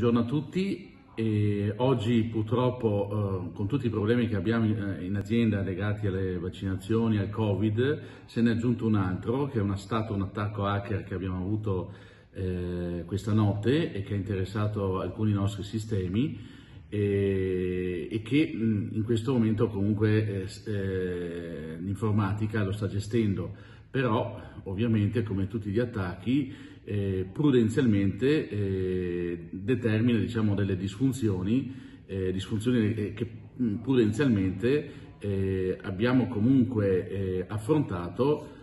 Buongiorno a tutti. E oggi purtroppo eh, con tutti i problemi che abbiamo in, eh, in, azienda legati alle vaccinazioni, al Covid, se ne è aggiunto un altro che è stato un attacco hacker che abbiamo avuto eh, questa notte e che ha interessato alcuni nostri sistemi e, e che mh, in questo momento comunque eh, eh, l'informatica lo sta gestendo. Però ovviamente come tutti gli attacchi eh, prudenzialmente eh, determina diciamo, delle disfunzioni, eh, disfunzioni eh, che mm, prudenzialmente eh, abbiamo comunque eh, affrontato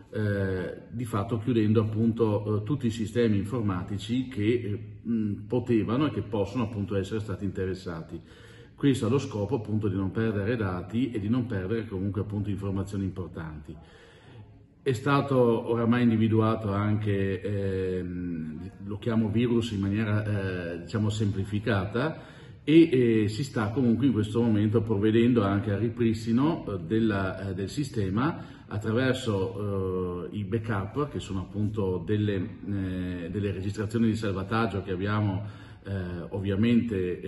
di fatto chiudendo appunto tutti i sistemi informatici che mh, potevano e che possono appunto essere stati interessati. Questo allo scopo appunto di non perdere dati e di non perdere comunque appunto informazioni importanti. È stato oramai individuato anche, eh, lo chiamo virus in maniera eh, diciamo semplificata, e eh, si sta comunque in questo momento provvedendo anche al ripristino eh, della, eh, del sistema attraverso eh, i backup, che sono appunto delle, delle, registrazioni di salvataggio che abbiamo ovviamente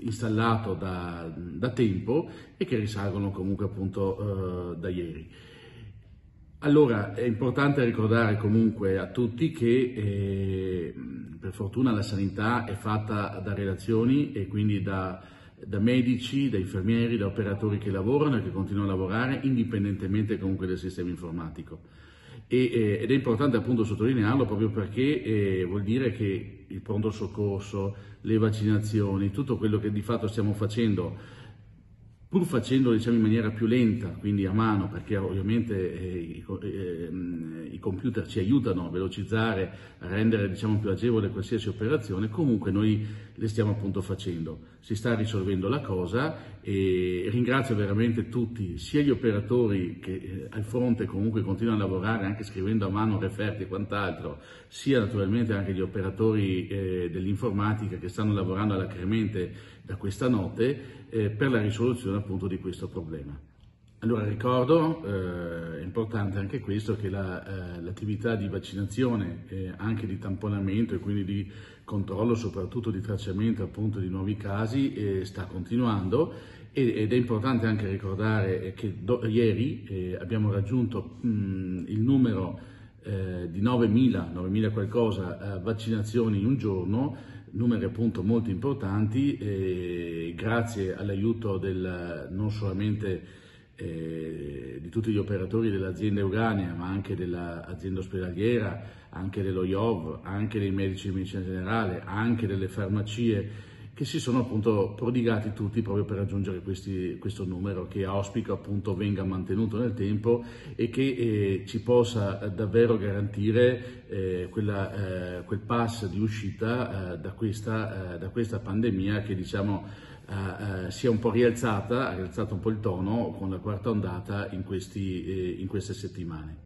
installato da, da, tempo e che risalgono comunque appunto eh, da ieri. Allora è importante ricordare comunque a tutti che eh, per fortuna la sanità è fatta da relazioni e quindi da, da, medici, da infermieri, da operatori che lavorano e che continuano a lavorare indipendentemente comunque del sistema informatico. E, eh, ed è importante appunto sottolinearlo proprio perché eh, vuol dire che il pronto soccorso, le vaccinazioni, tutto quello che di fatto stiamo facendo pur facendolo diciamo, in maniera più lenta, quindi a mano, perché ovviamente eh, eh, i, computer ci aiutano a velocizzare, a rendere diciamo, più agevole qualsiasi operazione, comunque noi le stiamo appunto facendo. Si sta risolvendo la cosa e ringrazio veramente tutti, sia gli operatori che eh, al fronte comunque continuano a lavorare anche scrivendo a mano referti e quant'altro, sia naturalmente anche gli operatori eh, dell'informatica che stanno lavorando alacremente da questa notte eh, per la risoluzione appunto di questo problema. Allora ricordo, eh, è importante anche questo, che la, eh, l'attività di vaccinazione, eh, anche di tamponamento e quindi di controllo, soprattutto di tracciamento appunto di nuovi casi, eh, sta continuando. Ed è importante anche ricordare che do, ieri eh, abbiamo raggiunto mh, il numero eh, di 9.000, 9.000 qualcosa vaccinazioni in un giorno, numeri appunto molto importanti, grazie all'aiuto del, non solamente eh, di tutti gli operatori dell'azienda Euganea, ma anche dell'azienda ospedaliera, anche dello IOV, anche dei medici di medicina generale, anche delle farmacie che si sono appunto prodigati tutti proprio per raggiungere questi, questo numero che auspico appunto venga mantenuto nel tempo e che eh, ci possa davvero garantire eh, quella, eh, quel pass di uscita eh, da questa, eh, da, questa, pandemia che diciamo eh, si è un po' rialzata, ha rialzato un po' il tono con la quarta ondata in, questi, in queste settimane.